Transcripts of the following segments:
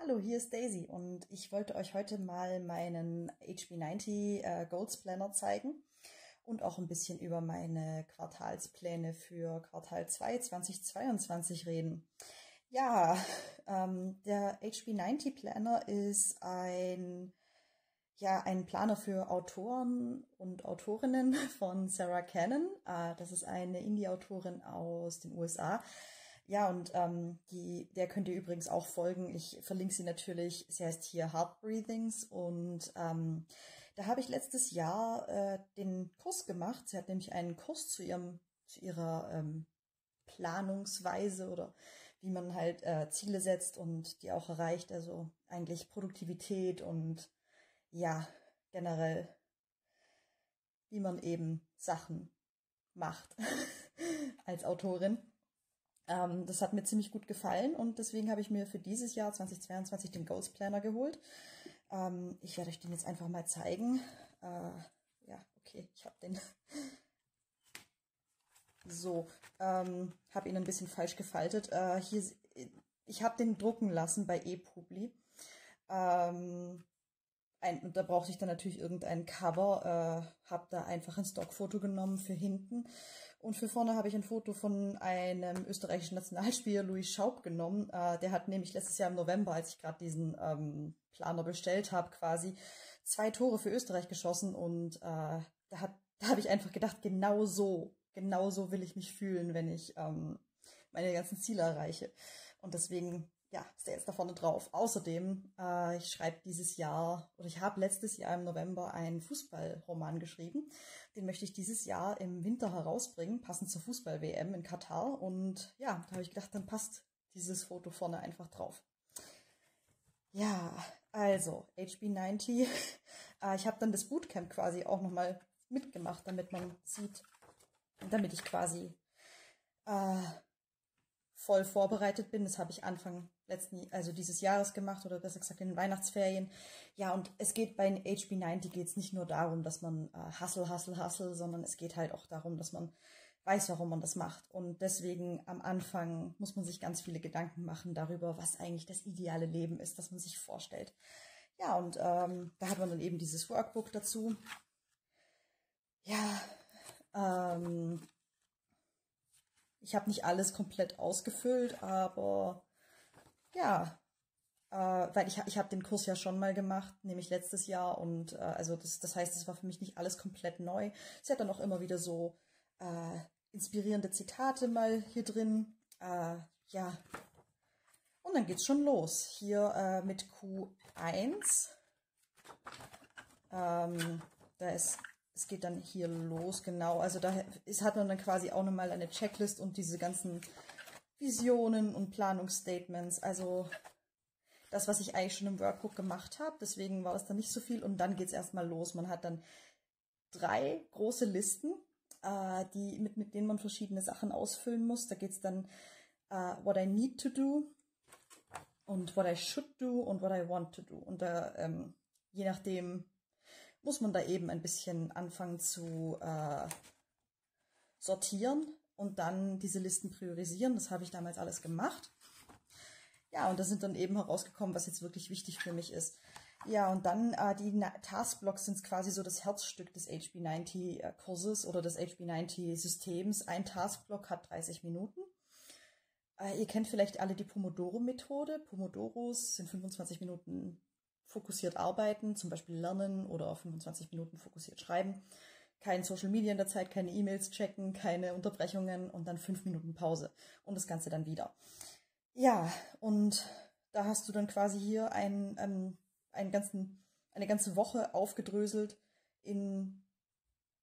Hallo, hier ist Daisy und ich wollte euch heute mal meinen HB90 äh, Goals Planner zeigen und auch ein bisschen über meine Quartalspläne für Quartal 2 2022 reden. Ja, ähm, der HB90 Planner ist ein ja, ein Planer für Autoren und Autorinnen von Sarah Cannon. Äh, das ist eine Indie-Autorin aus den USA. Ja, und ähm, die, der könnt ihr übrigens auch folgen. Ich verlinke sie natürlich. Sie heißt hier Heart Breathings und ähm, da habe ich letztes Jahr äh, den Kurs gemacht. Sie hat nämlich einen Kurs zu ihrem, zu ihrer ähm, Planungsweise oder wie man halt äh, Ziele setzt und die auch erreicht. Also eigentlich Produktivität und ja, generell, wie man eben Sachen macht als Autorin. Ähm, das hat mir ziemlich gut gefallen und deswegen habe ich mir für dieses Jahr 2022 den Goals Planner geholt. Ähm, ich werde euch den jetzt einfach mal zeigen. Äh, ja, okay, ich habe den. so, ähm, habe ihn ein bisschen falsch gefaltet. Äh, hier, ich habe den drucken lassen bei ePubli. Ähm, ein, und da brauchte ich dann natürlich irgendein Cover, äh, habe da einfach ein Stockfoto genommen für hinten und für vorne habe ich ein Foto von einem österreichischen Nationalspieler Louis Schaub genommen. Äh, der hat nämlich letztes Jahr im November, als ich gerade diesen ähm, Planer bestellt habe, quasi zwei Tore für Österreich geschossen und äh, da da habe ich einfach gedacht, genau so, genau so will ich mich fühlen, wenn ich ähm, meine ganzen Ziele erreiche. Und deswegen ja, jetzt da vorne drauf. Außerdem, äh, ich schreibe dieses Jahr, oder ich habe letztes Jahr im November einen Fußballroman geschrieben. Den möchte ich dieses Jahr im Winter herausbringen, passend zur Fußball-WM in Katar. Und ja, da habe ich gedacht, dann passt dieses Foto vorne einfach drauf. Ja, also HB90. äh, ich habe dann das Bootcamp quasi auch nochmal mitgemacht, damit man sieht, damit ich quasi äh, voll vorbereitet bin. Das habe ich Anfang letzten, also dieses Jahres gemacht oder besser gesagt in den Weihnachtsferien. Ja, und es geht bei HB90 geht es nicht nur darum, dass man äh, hustle, hustle, hustle, sondern es geht halt auch darum, dass man weiß, warum man das macht. Und deswegen am Anfang muss man sich ganz viele Gedanken machen darüber, was eigentlich das ideale Leben ist, das man sich vorstellt. Ja, und ähm, da hat man dann eben dieses Workbook dazu. Ja, ähm, ich habe nicht alles komplett ausgefüllt, aber ja, äh, weil ich, ich habe den Kurs ja schon mal gemacht, nämlich letztes Jahr und äh, also das, das heißt, es war für mich nicht alles komplett neu. Sie hat dann auch immer wieder so äh, inspirierende Zitate mal hier drin. Äh, ja, und dann geht's schon los. Hier äh, mit Q1. Ähm, da ist es geht dann hier los, genau. Also da ist, hat man dann quasi auch nochmal eine Checklist und diese ganzen Visionen und Planungsstatements. Also das, was ich eigentlich schon im Workbook gemacht habe. Deswegen war das dann nicht so viel. Und dann geht es erstmal los. Man hat dann drei große Listen, äh, die, mit, mit denen man verschiedene Sachen ausfüllen muss. Da geht es dann uh, what I need to do und what I should do und what I want to do. Und da, ähm, je nachdem, muss man da eben ein bisschen anfangen zu äh, sortieren und dann diese Listen priorisieren. Das habe ich damals alles gemacht. Ja, und da sind dann eben herausgekommen, was jetzt wirklich wichtig für mich ist. Ja, und dann äh, die Taskblocks sind quasi so das Herzstück des HB90-Kurses oder des HB90-Systems. Ein Taskblock hat 30 Minuten. Äh, ihr kennt vielleicht alle die Pomodoro-Methode. Pomodoros sind 25 Minuten fokussiert arbeiten, zum Beispiel lernen oder 25 Minuten fokussiert schreiben. Kein Social Media in der Zeit, keine E-Mails checken, keine Unterbrechungen und dann fünf Minuten Pause und das Ganze dann wieder. Ja, und da hast du dann quasi hier einen, ähm, einen ganzen, eine ganze Woche aufgedröselt in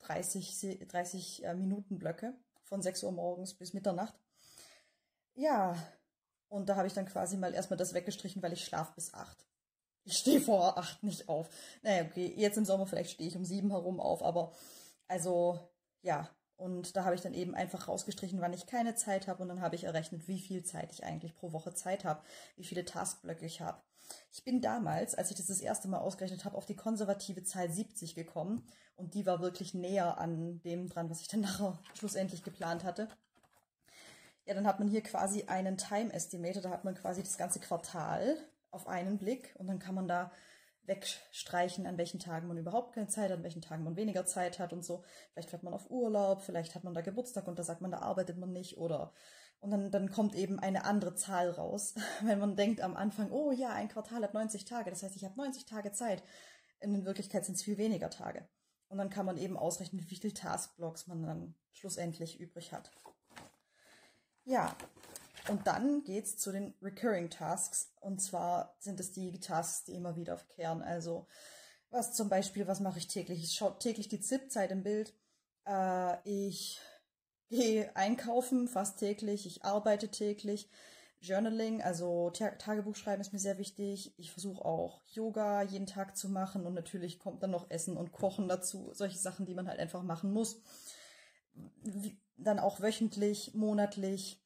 30, 30 äh, Minuten Blöcke von 6 Uhr morgens bis Mitternacht. Ja, und da habe ich dann quasi mal erstmal das weggestrichen, weil ich schlaf bis 8. Ich stehe vor acht nicht auf. Naja, okay, jetzt im Sommer vielleicht stehe ich um sieben herum auf, aber also ja. Und da habe ich dann eben einfach rausgestrichen, wann ich keine Zeit habe und dann habe ich errechnet, wie viel Zeit ich eigentlich pro Woche Zeit habe, wie viele Taskblöcke ich habe. Ich bin damals, als ich das das erste Mal ausgerechnet habe, auf die konservative Zahl 70 gekommen und die war wirklich näher an dem dran, was ich dann nachher schlussendlich geplant hatte. Ja, dann hat man hier quasi einen Time Estimator, da hat man quasi das ganze Quartal auf einen Blick und dann kann man da wegstreichen, an welchen Tagen man überhaupt keine Zeit hat, an welchen Tagen man weniger Zeit hat und so. Vielleicht fährt man auf Urlaub, vielleicht hat man da Geburtstag und da sagt man, da arbeitet man nicht oder und dann, dann kommt eben eine andere Zahl raus. Wenn man denkt am Anfang, oh ja, ein Quartal hat 90 Tage, das heißt, ich habe 90 Tage Zeit. In Wirklichkeit sind es viel weniger Tage. Und dann kann man eben ausrechnen, wie viele Taskblocks man dann schlussendlich übrig hat. Ja, und dann geht es zu den Recurring Tasks. Und zwar sind es die Tasks, die immer wieder verkehren. Also was zum Beispiel, was mache ich täglich? Ich schaue täglich die ZIP-Zeit im Bild. Äh, ich gehe einkaufen fast täglich, ich arbeite täglich. Journaling, also Tagebuch schreiben ist mir sehr wichtig. Ich versuche auch Yoga jeden Tag zu machen und natürlich kommt dann noch Essen und Kochen dazu. Solche Sachen, die man halt einfach machen muss. Wie, dann auch wöchentlich, monatlich,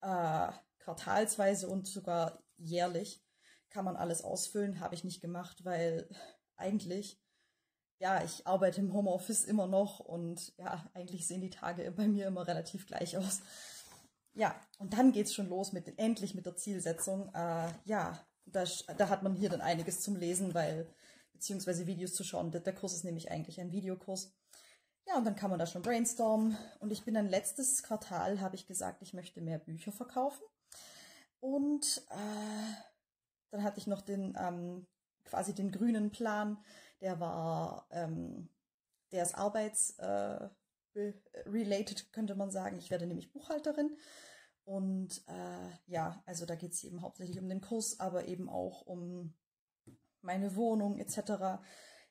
äh, quartalsweise und sogar jährlich kann man alles ausfüllen. Habe ich nicht gemacht, weil eigentlich ja, ich arbeite im Homeoffice immer noch und ja, eigentlich sehen die Tage bei mir immer relativ gleich aus. Ja, und dann geht's schon los mit endlich mit der Zielsetzung. Äh, ja, da, da hat man hier dann einiges zum Lesen, weil beziehungsweise Videos zu schauen. Der, der Kurs ist nämlich eigentlich ein Videokurs. Ja, und dann kann man da schon brainstormen. Und ich bin dann letztes Quartal, habe ich gesagt, ich möchte mehr Bücher verkaufen. Und äh, dann hatte ich noch den ähm, quasi den grünen Plan, der war, ähm, der ist arbeitsrelated, äh, könnte man sagen. Ich werde nämlich Buchhalterin. Und äh, ja, also da geht es eben hauptsächlich um den Kurs, aber eben auch um meine Wohnung etc.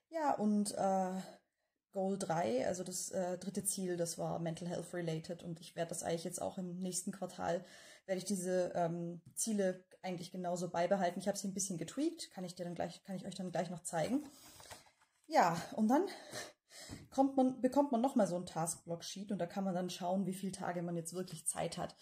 Ja, und äh, Goal 3, also das äh, dritte Ziel, das war Mental Health related und ich werde das eigentlich jetzt auch im nächsten Quartal, werde ich diese ähm, Ziele eigentlich genauso beibehalten. Ich habe sie ein bisschen getweakt, kann ich dir dann gleich, kann ich euch dann gleich noch zeigen. Ja, und dann kommt man, bekommt man nochmal so ein Taskblock-Sheet und da kann man dann schauen, wie viele Tage man jetzt wirklich Zeit hat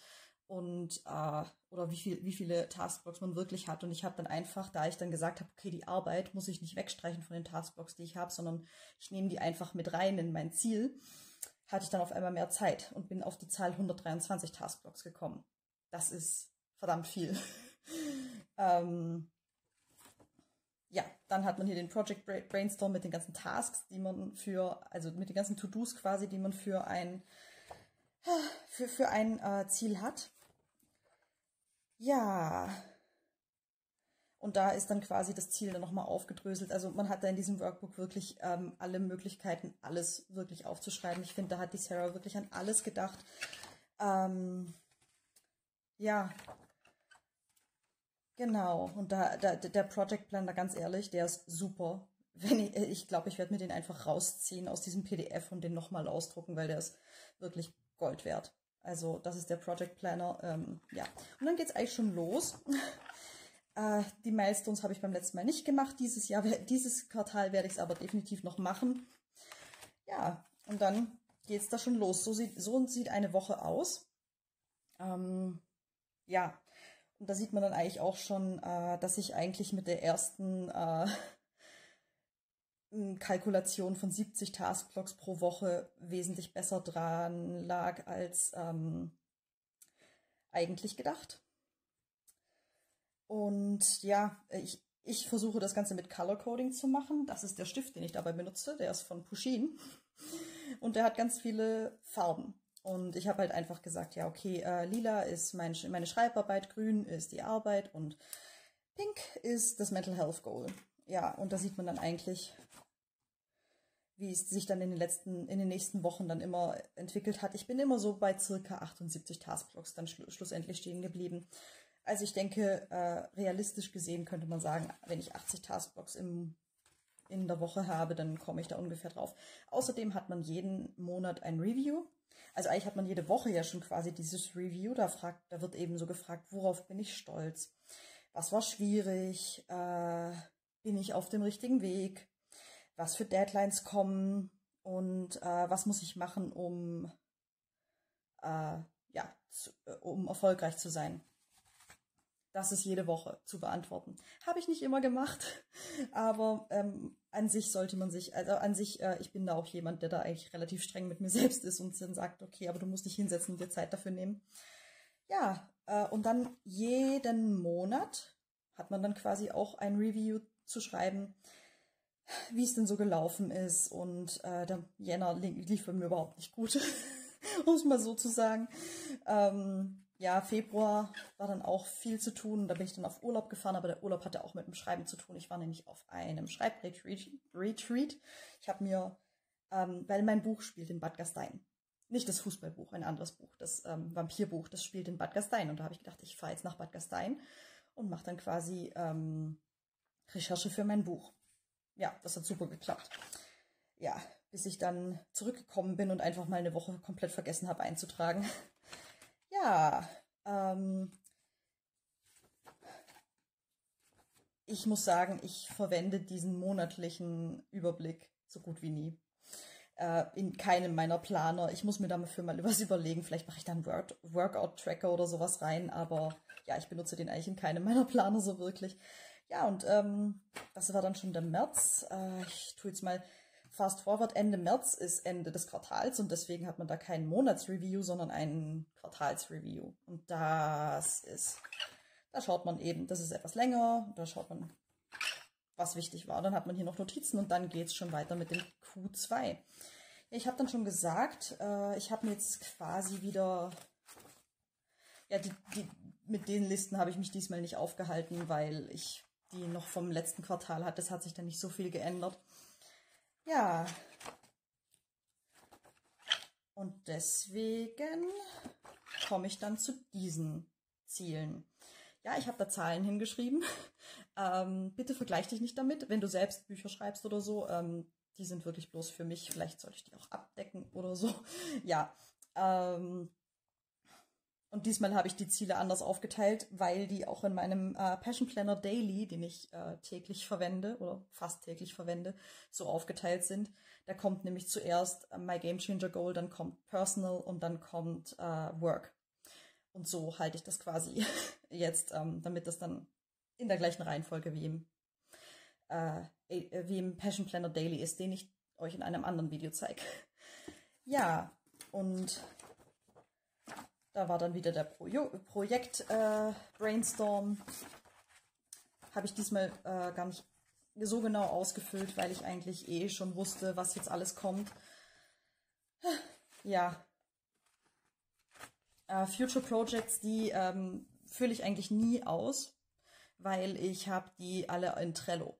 und äh, oder wie, viel, wie viele Taskblocks man wirklich hat. Und ich habe dann einfach, da ich dann gesagt habe, okay, die Arbeit muss ich nicht wegstreichen von den Taskblocks, die ich habe, sondern ich nehme die einfach mit rein in mein Ziel, hatte ich dann auf einmal mehr Zeit und bin auf die Zahl 123 Taskblocks gekommen. Das ist verdammt viel. ähm, ja, dann hat man hier den Project Brainstorm mit den ganzen Tasks, die man für, also mit den ganzen To-Dos quasi, die man für ein, für, für ein äh, Ziel hat. Ja. Und da ist dann quasi das Ziel dann nochmal aufgedröselt. Also man hat da in diesem Workbook wirklich ähm, alle Möglichkeiten, alles wirklich aufzuschreiben. Ich finde, da hat die Sarah wirklich an alles gedacht. Ähm, ja, Genau, und da, da der Project Plan, da ganz ehrlich, der ist super. Wenn ich ich glaube, ich werde mir den einfach rausziehen aus diesem PDF und den nochmal ausdrucken, weil der ist wirklich Gold wert. Also das ist der Project Planner. Ähm, ja, und dann geht's eigentlich schon los. äh, die Milestones habe ich beim letzten Mal nicht gemacht. Dieses Jahr, dieses Quartal werde ich es aber definitiv noch machen. Ja, und dann geht's da schon los. So sieht, so sieht eine Woche aus. Ähm, ja, und da sieht man dann eigentlich auch schon, äh, dass ich eigentlich mit der ersten äh, Kalkulation von 70 Taskblocks pro Woche wesentlich besser dran lag als ähm, eigentlich gedacht. Und ja, ich, ich versuche das Ganze mit Color Coding zu machen. Das ist der Stift, den ich dabei benutze. Der ist von Pushin. Und der hat ganz viele Farben. Und ich habe halt einfach gesagt, ja, okay, äh, lila ist mein, meine Schreibarbeit, grün ist die Arbeit und pink ist das Mental Health Goal. Ja, und da sieht man dann eigentlich, wie es sich dann in den letzten, in den nächsten Wochen dann immer entwickelt hat. Ich bin immer so bei circa 78 Taskblocks dann schlu schlussendlich stehen geblieben. Also ich denke, äh, realistisch gesehen könnte man sagen, wenn ich 80 Taskblocks im, in der Woche habe, dann komme ich da ungefähr drauf. Außerdem hat man jeden Monat ein Review. Also eigentlich hat man jede Woche ja schon quasi dieses Review. Da fragt, da wird eben so gefragt, worauf bin ich stolz? Was war schwierig? Äh, bin ich auf dem richtigen Weg? Was für Deadlines kommen? Und äh, was muss ich machen, um äh, ja, zu, äh, um erfolgreich zu sein? Das ist jede Woche zu beantworten. Habe ich nicht immer gemacht, aber ähm, an sich sollte man sich, also an sich, äh, ich bin da auch jemand, der da eigentlich relativ streng mit mir selbst ist und dann sagt, okay, aber du musst dich hinsetzen und dir Zeit dafür nehmen. Ja, äh, und dann jeden Monat hat man dann quasi auch ein Review zu schreiben, wie es denn so gelaufen ist. Und äh, der Jänner lief bei mir überhaupt nicht gut, um es mal so zu sagen. Ähm, ja, Februar war dann auch viel zu tun. Da bin ich dann auf Urlaub gefahren, aber der Urlaub hatte auch mit dem Schreiben zu tun. Ich war nämlich auf einem Schreibretreat. Ich habe mir, ähm, weil mein Buch spielt in Bad Gastein. Nicht das Fußballbuch, ein anderes Buch, das ähm, Vampirbuch, das spielt in Bad Gastein. Und da habe ich gedacht, ich fahre jetzt nach Bad Gastein und mache dann quasi ähm, Recherche für mein Buch. Ja, das hat super geklappt. Ja, bis ich dann zurückgekommen bin und einfach mal eine Woche komplett vergessen habe einzutragen. ja, ähm, ich muss sagen, ich verwende diesen monatlichen Überblick so gut wie nie. Äh, in keinem meiner Planer. Ich muss mir dafür mal was überlegen. Vielleicht mache ich da einen Workout-Tracker oder sowas rein, aber ja, ich benutze den eigentlich in keinem meiner Planer so wirklich. Ja, und ähm, das war dann schon der März. Äh, ich tue jetzt mal fast forward. Ende März ist Ende des Quartals und deswegen hat man da kein Monatsreview, sondern ein Quartalsreview. Und das ist, da schaut man eben, das ist etwas länger, da schaut man, was wichtig war. Dann hat man hier noch Notizen und dann geht es schon weiter mit dem Q2. Ich habe dann schon gesagt, äh, ich habe mir jetzt quasi wieder, ja, die, die, mit den Listen habe ich mich diesmal nicht aufgehalten, weil ich die noch vom letzten Quartal hat. Das hat sich dann nicht so viel geändert. Ja. Und deswegen komme ich dann zu diesen Zielen. Ja, ich habe da Zahlen hingeschrieben. Ähm, bitte vergleich dich nicht damit, wenn du selbst Bücher schreibst oder so. Ähm, die sind wirklich bloß für mich. Vielleicht soll ich die auch abdecken oder so. Ja. Ähm, und diesmal habe ich die Ziele anders aufgeteilt, weil die auch in meinem äh, Passion Planner Daily, den ich äh, täglich verwende oder fast täglich verwende, so aufgeteilt sind. Da kommt nämlich zuerst äh, My Game Changer Goal, dann kommt Personal und dann kommt äh, Work. Und so halte ich das quasi jetzt, ähm, damit das dann in der gleichen Reihenfolge wie im, äh, äh, wie im Passion Planner Daily ist, den ich euch in einem anderen Video zeige. Ja, und da war dann wieder der Pro Projekt äh, Brainstorm. Habe ich diesmal äh, gar nicht so genau ausgefüllt, weil ich eigentlich eh schon wusste, was jetzt alles kommt. Ja. Äh, Future Projects, die ähm, fülle ich eigentlich nie aus, weil ich habe die alle in Trello.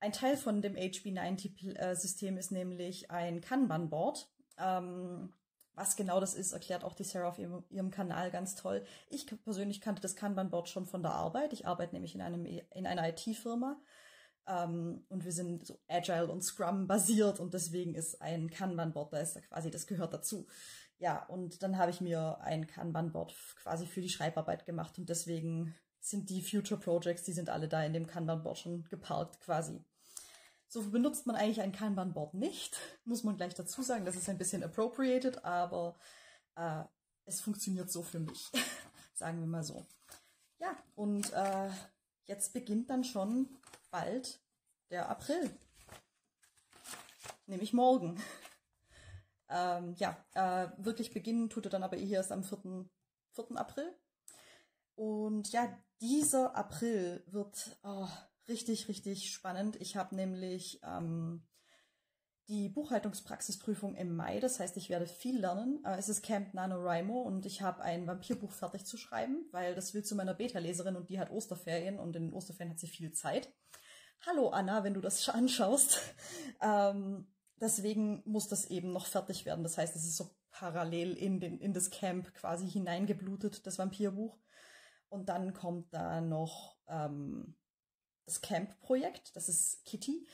Ein Teil von dem HB90-System ist nämlich ein Kanban-Board. Ähm, was genau das ist, erklärt auch die Sarah auf ihrem, ihrem Kanal ganz toll. Ich persönlich kannte das Kanban-Board schon von der Arbeit. Ich arbeite nämlich in, einem, in einer IT-Firma ähm, und wir sind so Agile und Scrum basiert und deswegen ist ein Kanban-Board, da ist da quasi, das gehört dazu. Ja, und dann habe ich mir ein Kanban-Board quasi für die Schreibarbeit gemacht und deswegen sind die Future Projects, die sind alle da in dem Kanban-Board schon geparkt quasi. So benutzt man eigentlich ein Kanban-Board nicht, muss man gleich dazu sagen. Das ist ein bisschen appropriated, aber äh, es funktioniert so für mich, sagen wir mal so. Ja, und äh, jetzt beginnt dann schon bald der April, nämlich morgen. Ähm, ja, äh, wirklich beginnen tut er dann aber hier erst am 4. 4. April. Und ja, dieser April wird, oh, richtig, richtig spannend. Ich habe nämlich ähm, die Buchhaltungspraxisprüfung im Mai. Das heißt, ich werde viel lernen. Äh, es ist Camp NaNoWriMo und ich habe ein Vampirbuch fertig zu schreiben, weil das will zu meiner Beta-Leserin und die hat Osterferien und in den Osterferien hat sie viel Zeit. Hallo Anna, wenn du das anschaust. ähm, deswegen muss das eben noch fertig werden. Das heißt, es ist so parallel in, den, in das Camp quasi hineingeblutet, das Vampirbuch. Und dann kommt da noch ähm, das Camp-Projekt, das ist Kitty.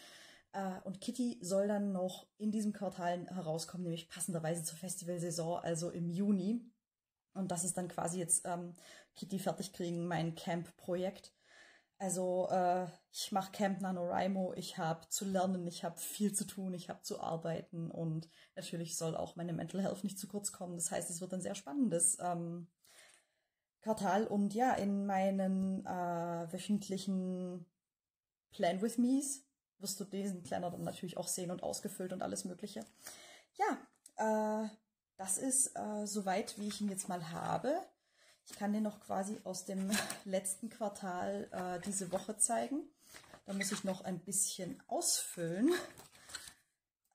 Äh, und Kitty soll dann noch in diesem Quartal herauskommen, nämlich passenderweise zur Festivalsaison, also im Juni. Und das ist dann quasi jetzt ähm, Kitty fertig kriegen, mein Camp-Projekt. Also äh, ich mache Camp NaNoWriMo, ich habe zu lernen, ich habe viel zu tun, ich habe zu arbeiten und natürlich soll auch meine Mental Health nicht zu kurz kommen. Das heißt, es wird ein sehr spannendes ähm, Quartal und ja, in meinen äh, wöchentlichen Plan with Me's wirst du diesen Planner dann natürlich auch sehen und ausgefüllt und alles Mögliche. Ja, äh, das ist äh, soweit, wie ich ihn jetzt mal habe. Ich kann dir noch quasi aus dem letzten Quartal äh, diese Woche zeigen. Da muss ich noch ein bisschen ausfüllen.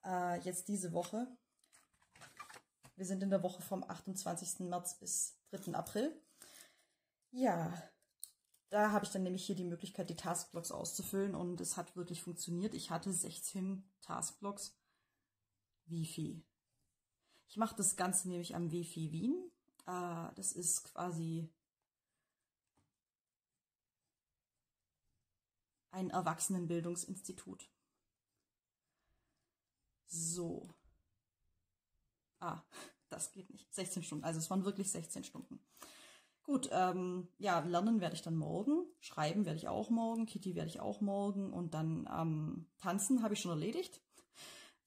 Äh, jetzt diese Woche. Wir sind in der Woche vom 28. März bis 3. April. Ja, da habe ich dann nämlich hier die Möglichkeit, die Taskblocks auszufüllen und es hat wirklich funktioniert. Ich hatte 16 Taskblocks. Wifi. Ich mache das Ganze nämlich am Wifi Wien. Äh, das ist quasi ein Erwachsenenbildungsinstitut. So. Ah, das geht nicht. 16 Stunden. Also es waren wirklich 16 Stunden. Gut, ähm, ja, lernen werde ich dann morgen. Schreiben werde ich auch morgen. Kitty werde ich auch morgen. Und dann ähm, tanzen habe ich schon erledigt.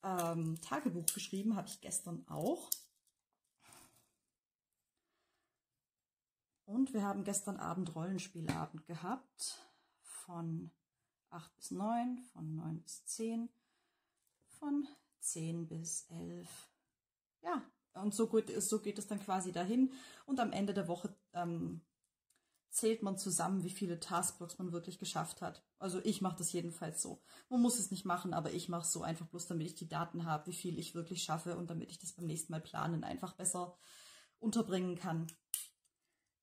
Ähm, Tagebuch geschrieben habe ich gestern auch. Und wir haben gestern Abend Rollenspielabend gehabt. Von 8 bis 9, von 9 bis 10, von 10 bis 11. Ja, und so, gut, so geht es dann quasi dahin. Und am Ende der Woche ähm, zählt man zusammen, wie viele Taskblocks man wirklich geschafft hat. Also ich mache das jedenfalls so. Man muss es nicht machen, aber ich mache es so einfach bloß, damit ich die Daten habe, wie viel ich wirklich schaffe und damit ich das beim nächsten Mal planen einfach besser unterbringen kann.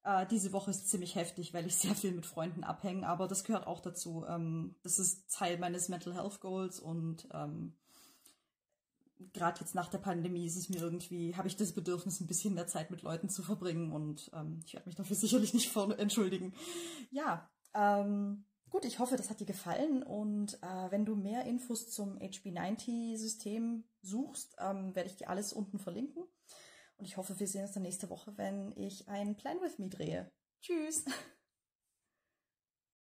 Äh, diese Woche ist ziemlich heftig, weil ich sehr viel mit Freunden abhänge, aber das gehört auch dazu. Ähm, das ist Teil meines Mental Health Goals und ähm, gerade jetzt nach der Pandemie ist es mir irgendwie, habe ich das Bedürfnis, ein bisschen mehr Zeit mit Leuten zu verbringen und ähm, ich werde mich dafür sicherlich nicht vor entschuldigen. Ja, ähm, gut, ich hoffe, das hat dir gefallen und äh, wenn du mehr Infos zum HB90-System suchst, ähm, werde ich dir alles unten verlinken. Und ich hoffe, wir sehen uns dann nächste Woche, wenn ich ein Plan with Me drehe. Tschüss!